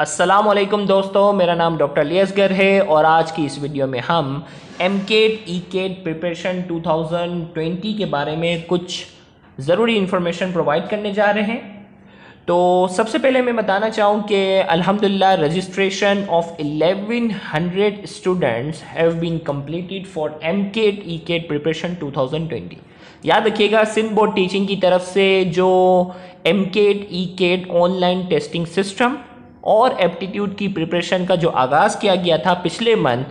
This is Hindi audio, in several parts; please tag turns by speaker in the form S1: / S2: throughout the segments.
S1: असलम दोस्तों, मेरा नाम डॉक्टर लियसगर है और आज की इस वीडियो में हम एम केट ई केट प्रिपरेशन 2020 के बारे में कुछ ज़रूरी इन्फॉर्मेशन प्रोवाइड करने जा रहे हैं। तो सबसे पहले मैं बताना चाहूँ कि अल्हम्दुलिल्लाह registration of 1100 students have been completed for MCAT ECAT preparation 2020 याद रखिएगा सिंध बोर्ड टीचिंग की तरफ़ से जो M CAT E CAT online testing system और एप्टीट्यूड की प्रिपरेशन का जो आगाज़ किया गया था पिछले मंथ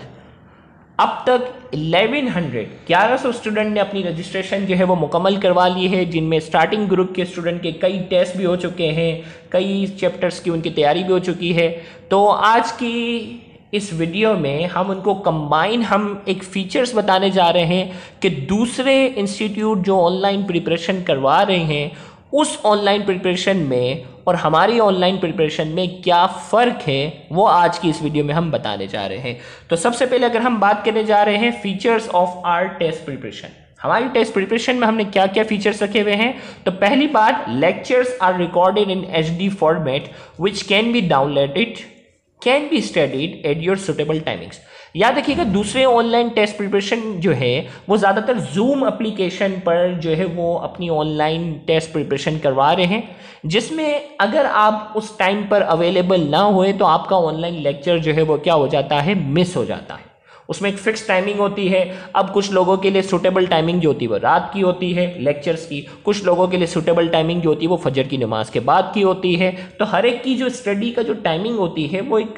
S1: अब तक 1100 1100 स्टूडेंट ने अपनी रजिस्ट्रेशन जो है वो मुकम्मल करवा ली है, जिनमें स्टार्टिंग ग्रुप के स्टूडेंट के कई टेस्ट भी हो चुके हैं, कई चैप्टर्स की उनकी तैयारी भी हो चुकी है। तो आज की इस वीडियो में हम उनको कंबाइन हम एक फीचर्स बताने जा रहे हैं कि दूसरे इंस्टीट्यूट जो ऑनलाइन प्रिपरेशन करवा रहे हैं, उस ऑनलाइन प्रिपरेशन में और हमारी ऑनलाइन प्रिपरेशन में क्या फ़र्क है, वो आज की इस वीडियो में हम बताने जा रहे हैं। तो सबसे पहले अगर हम बात करने जा रहे हैं features of our test preparation हमारी टेस्ट प्रिपरेशन में हमने क्या क्या फीचर्स रखे हुए हैं? तो पहली बात lectures are recorded in H D format which can be downloaded can be studied at your suitable timings याद रखिएगा, दूसरे ऑनलाइन टेस्ट प्रिपरेशन जो है, वो ज़्यादातर जूम अप्लीकेशन पर जो है वो अपनी ऑनलाइन टेस्ट प्रिपरेशन करवा रहे हैं, जिसमें अगर आप उस टाइम पर अवेलेबल ना होए तो आपका ऑनलाइन लेक्चर जो है वो क्या हो जाता है? मिस हो जाता है। उसमें एक फिक्स टाइमिंग होती है। अब कुछ लोगों के लिए सुटेबल टाइमिंग जो होती है, वो रात की होती है लेक्चर्स की। कुछ लोगों के लिए सुटेबल टाइमिंग जो होती है, वो फजर की नमाज़ के बाद की होती है। तो हर एक की जो स्टडी का जो टाइमिंग होती है, वो एक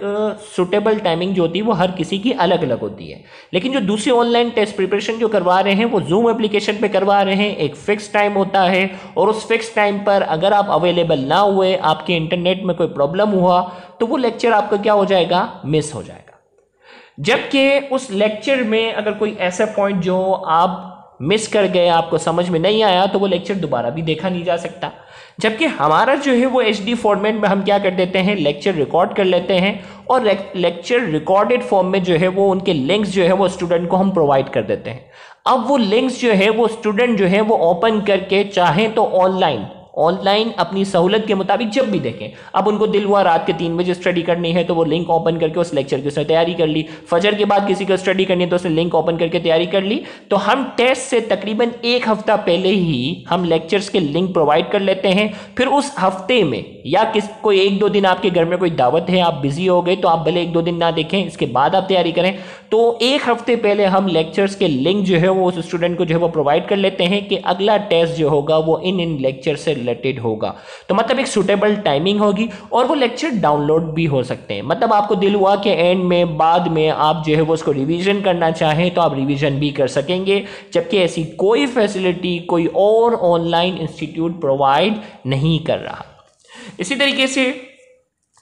S1: सुटेबल टाइमिंग जो होती है, वो हर किसी की अलग अलग होती है। लेकिन जो दूसरी ऑनलाइन टेस्ट प्रिपरेशन जो करवा रहे हैं, वो जूम एप्लीकेशन पर करवा रहे हैं, एक फिक्स टाइम होता है। और उस फिक्स टाइम पर अगर आप अवेलेबल ना हुए, आपके इंटरनेट में कोई प्रॉब्लम हुआ तो वो लेक्चर आपका क्या हो जाएगा? मिस हो जाएगा। जबकि उस लेक्चर में अगर कोई ऐसा पॉइंट जो आप मिस कर गए, आपको समझ में नहीं आया तो वो लेक्चर दोबारा भी देखा नहीं जा सकता। जबकि हमारा जो है वो एच डी फॉर्मेट में हम क्या कर देते हैं लेक्चर रिकॉर्ड कर लेते हैं और लेक्चर रिकॉर्डेड फॉर्म में जो है वो उनके लिंक्स जो है वो स्टूडेंट को हम प्रोवाइड कर देते हैं। अब वो लिंक्स जो है वो स्टूडेंट जो है वो ओपन करके चाहें तो ऑनलाइन ऑनलाइन अपनी सहूलत के मुताबिक जब भी देखें, अब उनको दिल हुआ रात के तीन बजे स्टडी करनी है तो वो लिंक ओपन करके उस लेक्चर की उसने तैयारी कर ली। फजर के बाद किसी को स्टडी करनी है तो उसने लिंक ओपन करके तैयारी कर ली। तो हम टेस्ट से तकरीबन एक हफ़्ता पहले ही हम लेक्चर्स के लिंक प्रोवाइड कर लेते हैं। फिर उस हफ़्ते में, या किस, कोई एक दो दिन आपके घर में कोई दावत है, आप बिज़ी हो गए तो आप भले एक दो दिन ना देखें, इसके बाद आप तैयारी करें। तो एक हफ़्ते पहले हम लेक्चर्स के लिंक जो है, वो उस स्टूडेंट को जो है, वो प्रोवाइड कर लेते हैं कि अगला टेस्ट जो होगा, वो इन इन लेक्चर से रिलेटेड होगा। तो मतलब एक सुटेबल टाइमिंग होगी और वो लेक्चर डाउनलोड भी हो सकते हैं। मतलब आपको दिल हुआ कि एंड में, बाद में आप जो है वो उसको रिविजन करना चाहें तो आप रिविजन भी कर सकेंगे। जबकि ऐसी कोई फैसिलिटी कोई और ऑनलाइन इंस्टीट्यूट प्रोवाइड नहीं कर रहा। इसी तरीके से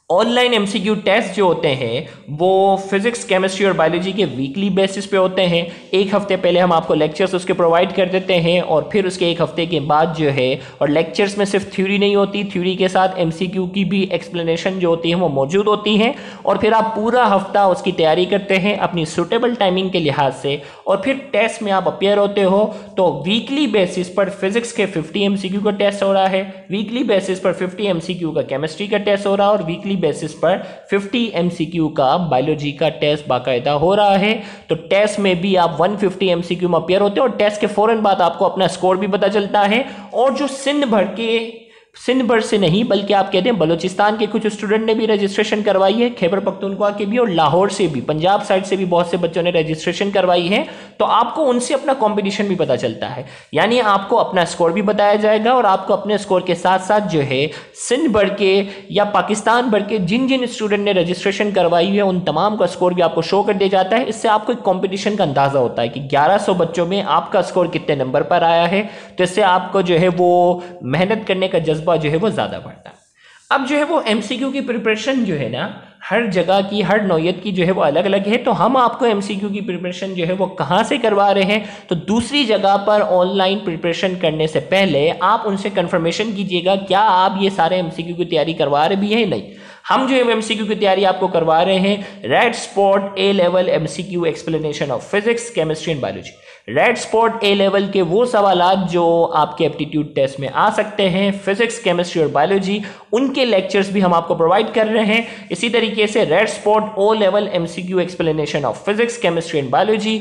S1: ऑनलाइन एमसीक्यू टेस्ट जो होते हैं, वो फिजिक्स केमिस्ट्री और बायोलॉजी के वीकली बेसिस पे होते हैं। एक हफ़्ते पहले हम आपको लेक्चर्स उसके प्रोवाइड कर देते हैं और फिर उसके एक हफ़्ते के बाद जो है, और लेक्चर्स में सिर्फ़ थ्योरी नहीं होती थ्योरी के साथ एमसीक्यू की भी एक्सप्लेनेशन जो होती है, वो मौजूद होती हैं। और फिर आप पूरा हफ़्ता उसकी तैयारी करते हैं अपनी सुटेबल टाइमिंग के लिहाज से। और फिर टेस्ट में आप अपेयर होते हो तो वीकली बेसिस पर फिजिक्स के फिफ्टी एम का टेस्ट हो रहा है वीकली बेसिस पर फिफ्टी एम का केमिस्ट्री का टेस्ट हो रहा है, और वीकली वीकली बेसिस पर 50 एमसीक्यू का बायोलॉजी का टेस्ट बाकायदा हो रहा है। तो टेस्ट में भी आप 150 एमसीक्यू में अपेयर होते हैं और टेस्ट के फ़ौरन बाद आपको अपना स्कोर भी पता चलता है। और जो सिंध भर के सिंध भर से नहीं, बल्कि आप कहते हैं बलूचिस्तान के कुछ स्टूडेंट ने भी रजिस्ट्रेशन करवाई है, खैबर पख्तूनख्वा के भी और लाहौर से भी, पंजाब साइड से भी बहुत से बच्चों ने रजिस्ट्रेशन करवाई है तो आपको उनसे अपना कंपटीशन भी पता चलता है। यानी आपको अपना स्कोर भी बताया जाएगा और आपको अपने स्कोर के साथ साथ जो है सिंध भर के या पाकिस्तान भर के जिन जिन स्टूडेंट ने रजिस्ट्रेशन करवाई है, उन तमाम का स्कोर भी आपको शो कर दिया जाता है। इससे आपको एक कॉम्पिटिशन का अंदाज़ा होता है कि ग्यारह बच्चों में आपका स्कोर कितने नंबर पर आया है। तो इससे आपको जो है वो मेहनत करने का जज्बा जज्बा जो है वो ज़्यादा बढ़ता। है अब जो है वो एमसीक्यू की प्रिपरेशन जो है ना, हर जगह की, हर नौयत की जो है वो अलग अलग है तो हम आपको एमसीक्यू की प्रिपरेशन जो है वो कहाँ से करवा रहे हैं? तो दूसरी जगह पर ऑनलाइन प्रिपरेशन करने से पहले आप उनसे कन्फर्मेशन कीजिएगा, क्या आप ये सारे एमसीक्यू की तैयारी करवा रहे भी हैं? नहीं। हम जो है एम की तैयारी आपको करवा रहे हैं red spot A level M explanation of physics chemistry and biology red spot A level के वो सवाल जो आपके एप्टीट्यूड टेस्ट में आ सकते हैं फिजिक्स केमिस्ट्री और बायोलॉजी उनके लेक्चर्स भी हम आपको प्रोवाइड कर रहे हैं। इसी तरीके से red spot O level MCQ explanation of physics chemistry and biology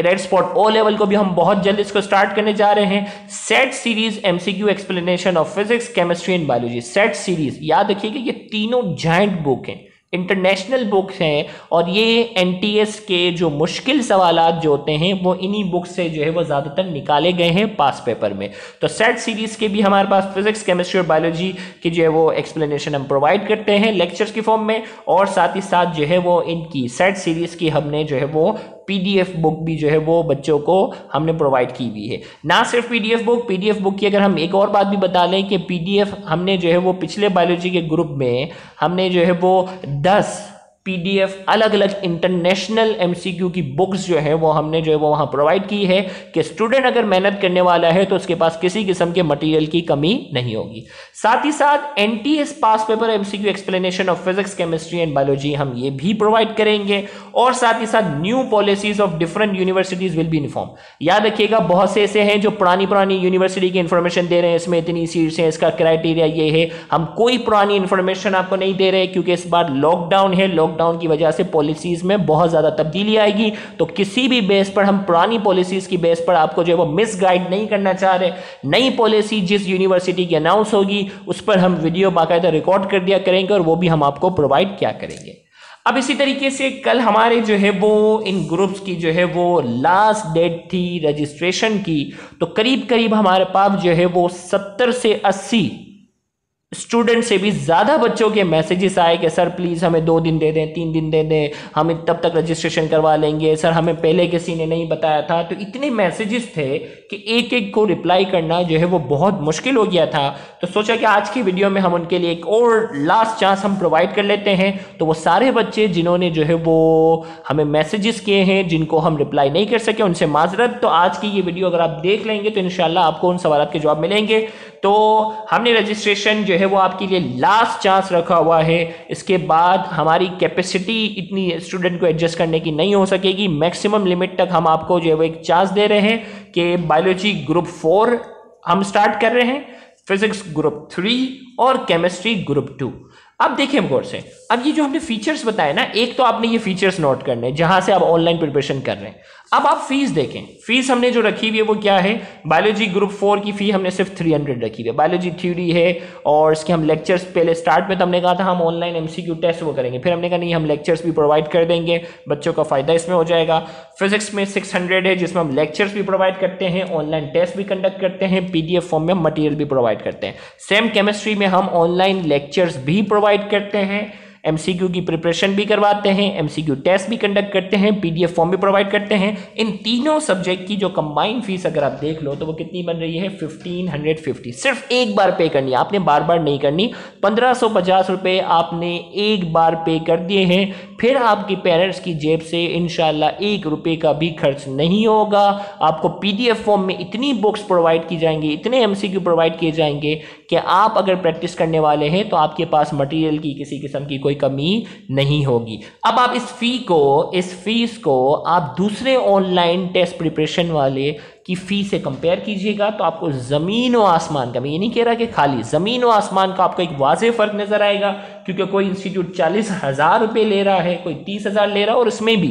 S1: red spot O level को भी हम बहुत जल्द इसको स्टार्ट करने जा रहे हैं। Set series MCQ explanation of physics chemistry and biology set series याद रखिएगा ये तीनों जॉइंट बुक हैं। इंटरनेशनल बुक्स हैं और ये एनटीएस के जो मुश्किल सवाल जो होते हैं, वो इन्हीं बुक्स से जो है वो ज़्यादातर निकाले गए हैं पास पेपर में। तो सेट सीरीज़ के भी हमारे पास फिजिक्स केमिस्ट्री और बायोलॉजी की जो है वो एक्सप्लेनेशन हम प्रोवाइड करते हैं लेक्चर्स की फॉर्म में और साथ ही साथ जो है वो इनकी सेट सीरीज़ की हमने जो है वो पीडीएफ बुक भी जो है वो बच्चों को हमने प्रोवाइड की हुई है। ना सिर्फ़ पीडीएफ बुक पीडीएफ बुक की अगर हम एक और बात भी बता लें कि पीडीएफ हमने जो है वो पिछले बायोलॉजी के ग्रुप में हमने जो है वो दस पीडीएफ अलग अलग इंटरनेशनल एमसीक्यू की बुक्स जो है, वो हमने जो है, वो वहाँ प्रोवाइड की है कि स्टूडेंट अगर मेहनत करने वाला है तो उसके पास किसी किस्म के मटेरियल की कमी नहीं होगी। साथ ही साथ NTS pass paper MCQ explanation of physics chemistry and biology हम ये भी प्रोवाइड करेंगे। और साथ ही साथ new policies of different universities will be inform याद रखिएगा, बहुत से ऐसे हैं जो पुरानी पुरानी यूनिवर्सिटी की इन्फॉर्मेशन दे रहे हैं, इसमें इतनी सीट्स हैं, इसका क्राइटेरिया ये है, हम कोई पुरानी इन्फॉर्मेशन आपको नहीं दे रहे, क्योंकि इस बार लॉकडाउन है लॉकडाउन लॉकडाउन की वजह से पॉलिसीज़ में बहुत ज़्यादा तब्दीली आएगी। तो किसी भी बेस पर हम पुरानी पॉलिसीज़ की बेस पर आपको जो है वो मिस गाइड नहीं करना चाह रहे। नई पॉलिसी जिस यूनिवर्सिटी की अनाउंस होगी, उस पर हम वीडियो बाकायदा रिकॉर्ड कर दिया करेंगे और वो भी हम आपको प्रोवाइड क्या करेंगे। अब इसी तरीके से कल हमारे जो है वो, इन ग्रुप्स की जो है वो लास्ट डेट थी रजिस्ट्रेशन की। तो करीब करीब हमारे पास जो है वो सत्तर से अस्सी स्टूडेंट से भी ज़्यादा बच्चों के मैसेजेस आए कि, सर प्लीज़ हमें दो दिन दे दें, तीन दिन दे दें, हम तब तक रजिस्ट्रेशन करवा लेंगे। सर, हमें पहले किसी ने नहीं बताया था। तो इतने मैसेजेस थे कि एक एक को रिप्लाई करना जो है वो बहुत मुश्किल हो गया था। तो सोचा कि आज की वीडियो में हम उनके लिए एक और लास्ट चांस हम प्रोवाइड कर लेते हैं। तो वो सारे बच्चे जिन्होंने जो है वो हमें मैसेजेस किए हैं, जिनको हम रिप्लाई नहीं कर सके, उनसे माजरत। तो आज की ये वीडियो अगर आप देख लेंगे तो इन आपको उन सवाल के जवाब मिलेंगे। तो हमने रजिस्ट्रेशन जो है, वो आपके लिए लास्ट चांस रखा हुआ है। इसके बाद हमारी कैपेसिटी इतनी स्टूडेंट को एडजस्ट करने की नहीं हो सकेगी। मैक्सिमम लिमिट तक हम आपको जो है, वो एक चांस दे रहे हैं कि बायोलॉजी ग्रुप फोर हम स्टार्ट कर रहे हैं फिजिक्स ग्रुप थ्री और केमिस्ट्री ग्रुप टू अब देखिए गौर से, अब ये जो हमने फीचर्स बताए ना, एक तो आपने ये फीचर्स नोट करने जहाँ से आप ऑनलाइन प्रिपरेशन कर रहे हैं। अब आप फ़ीस देखें। फ़ीस हमने जो रखी हुई है वो क्या है? बायोलॉजी ग्रुप फोर की फ़ी हमने सिर्फ़ थ्री हंड्रेड रखी हुई है। बायोलॉजी थ्योरी है और इसके हम लेक्चर्स पहले स्टार्ट में तो हमने कहा था हम ऑनलाइन एमसीक्यू टेस्ट वो करेंगे। फिर हमने कहा नहीं, हम लेक्चर्स भी प्रोवाइड कर देंगे। बच्चों का फ़ायदा इसमें हो जाएगा। फिजिक्स में सिक्स हंड्रेड है जिसमें हम लेक्चर्स भी प्रोवाइड करते हैं ऑनलाइन टेस्ट भी कंडक्ट करते हैं पीडीएफ फॉर्म में मटीरियल भी प्रोवाइड करते हैं। सेम केमिस्ट्री में हम ऑनलाइन लेक्चर्स भी प्रोवाइड करते हैं। एमसीक्यू की प्रिपरेशन भी करवाते हैं एमसीक्यू टेस्ट भी कंडक्ट करते हैं पीडीएफ फॉर्म भी प्रोवाइड करते हैं। इन तीनों सब्जेक्ट की जो कंबाइंड फ़ीस अगर आप देख लो तो वो कितनी बन रही है? फिफ्टीन हंड्रेड फिफ्टी सिर्फ़ एक बार पे करनी है आपने बार बार नहीं करनी। पंद्रह सौ पचास रुपये आपने एक बार पे कर दिए हैं। फिर आपके पेरेंट्स की जेब से इनशाला एक रुपये का भी खर्च नहीं होगा। आपको पीडीएफ फॉर्म में इतनी बुक्स प्रोवाइड की जाएँगी, इतने एमसीक्यू प्रोवाइड किए जाएँगे कि आप अगर प्रैक्टिस करने वाले हैं तो आपके पास मटेरियल की किसी किस्म की कोई कमी नहीं होगी। अब आप इस फ़ी को, इस फ़ीस को आप दूसरे ऑनलाइन टेस्ट प्रिपरेशन वाले की फ़ी से कंपेयर कीजिएगा तो आपको ज़मीन व आसमान का, मैं ये नहीं कह रहा कि खाली, ज़मीन व आसमान का आपको एक वाज फ़र्क नज़र आएगा, क्योंकि कोई इंस्टीट्यूट चालीस हज़ार रुपये ले रहा है, कोई तीस हज़ार ले रहा है, और उसमें भी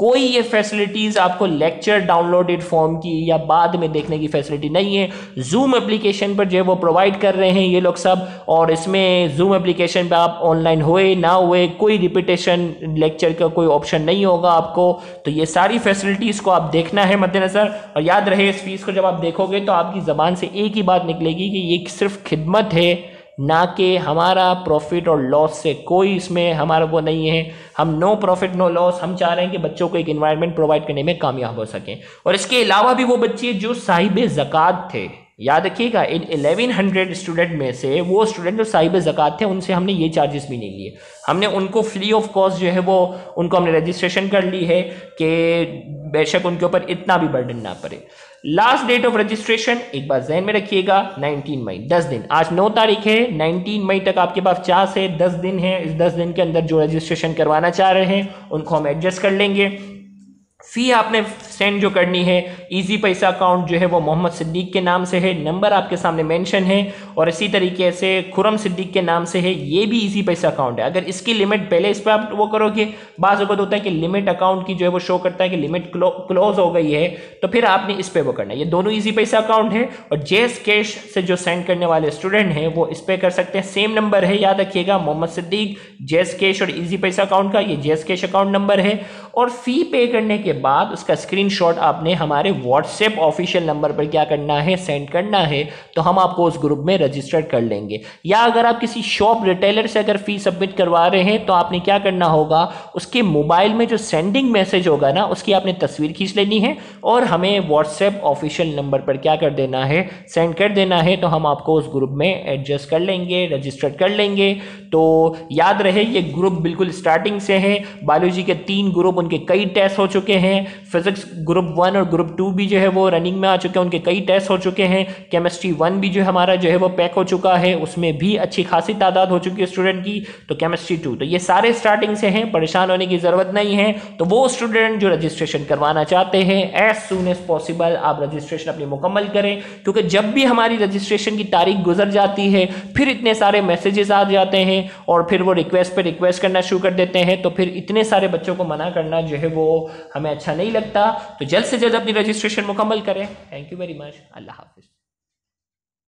S1: कोई ये फैसिलिटीज़ आपको लेक्चर डाउनलोडेड फॉर्म की या बाद में देखने की फैसिलिटी नहीं है। जूम एप्लीकेशन पर जो है वो प्रोवाइड कर रहे हैं ये लोग सब, और इसमें जूम एप्लीकेशन पे आप ऑनलाइन हुए, ना हुए, कोई रिपीटेशन लेक्चर का कोई ऑप्शन नहीं होगा आपको। तो ये सारी फैसिलिटीज़ को आप देखना है, मद्देनज़र। और याद रहे, इस फ़ीस को जब आप देखोगे तो आपकी ज़बान से एक ही बात निकलेगी कि ये सिर्फ़ खिदमत है। ना कि हमारा प्रॉफिट और लॉस से। कोई इसमें हमारा वो नहीं है। हम नो प्रॉफिट नो लॉस हम चाह रहे हैं कि बच्चों को एक इन्वायरमेंट प्रोवाइड करने में कामयाब हो सकें। और इसके अलावा भी वो बच्चे जो साहिब ज़क़़त थे याद रखिएगा इन 1100 स्टूडेंट में से वो स्टूडेंट जो साहिब ज़क़़त थे, उनसे हमने ये चार्जेस भी नहीं लिए। हमने उनको फ्री ऑफ़ कॉस्ट जो है वो, उनको हमने रजिस्ट्रेशन कर ली है कि बेशक उनके ऊपर इतना भी बर्डन ना पड़े। लास्ट डेट ऑफ़ रजिस्ट्रेशन एक बार जहन में रखिएगा 19 मई 10 दिन। आज 9 तारीख है 19 मई तक आपके पास चार से 10 दिन है, इस 10 दिन के अंदर जो रजिस्ट्रेशन करवाना चाह रहे हैं, उनको हम एडजस्ट कर लेंगे। फ़ी आपने सेंड जो करनी है इजी पैसा अकाउंट जो है वो मोहम्मद सिद्दीक के नाम से है नंबर आपके सामने मेंशन है और इसी तरीके से खुरम सिद्दीक के नाम से है, ये भी इजी पैसा अकाउंट है। अगर इसकी लिमिट पहले इस पर आप वो करोगे, बाज़ होता है कि लिमिट अकाउंट की जो है वो शो करता है कि लिमिट क्लोज हो गई है तो फिर आपने इस पर वो करना है। ये दोनों ईजी पैसा अकाउंट है और जेस कैश से जो सेंड करने वाले स्टूडेंट हैं, वो इस पर कर सकते हैं। सेम नंबर है, याद रखिएगा, मोहम्मद सिद्दीक, जेस कैश और ईजी पैसा अकाउंट का, ये जेस कैश अकाउंट नंबर है और फ़ी पे करने के बाद उसका स्क्रीनशॉट आपने हमारे व्हाट्सएप ऑफिशियल नंबर पर क्या करना है सेंड करना है तो हम आपको उस ग्रुप में रजिस्टर कर लेंगे। या अगर आप किसी शॉप रिटेलर से अगर फ़ी सबमिट करवा रहे हैं तो आपने क्या करना होगा, उसके मोबाइल में जो सेंडिंग मैसेज होगा ना, उसकी आपने तस्वीर खींच लेनी है और हमें व्हाट्सएप ऑफिशियल नंबर पर क्या कर देना है सेंड कर देना है तो हम आपको उस ग्रुप में एडजस्ट कर लेंगे रजिस्टर कर लेंगे। तो याद रहे, ये ग्रुप बिल्कुल स्टार्टिंग से है। बायोलॉजी के तीन ग्रुप उनके कई टेस्ट हो चुके हैं। फिजिक्स ग्रुप वन और ग्रुप टू भी जो है वो रनिंग में आ चुके हैं। उनके कई टेस्ट हो चुके हैं। केमिस्ट्री वन भी जो हमारा जो है वो पैक हो चुका है। उसमें भी अच्छी खासी तादाद हो चुकी है स्टूडेंट की। तो केमिस्ट्री टू तो ये सारे स्टार्टिंग से हैं। परेशान होने की ज़रूरत नहीं है। तो वो स्टूडेंट जो रजिस्ट्रेशन करवाना चाहते हैं एज सुन एज पॉसिबल आप रजिस्ट्रेशन अपनी मुकम्मल करें। क्योंकि जब भी हमारी रजिस्ट्रेशन की तारीख गुजर जाती है, फिर इतने सारे मैसेजेस आ जाते हैं और फिर वो रिक्वेस्ट पर रिक्वेस्ट करना शुरू कर देते हैं। तो फिर इतने सारे बच्चों को मना करना जो है वो हमें अच्छा नहीं लगता तो जल्द से जल्द अपनी रजिस्ट्रेशन मुकम्मल करें। थैंक यू वेरी मच अल्लाह हाफिज़।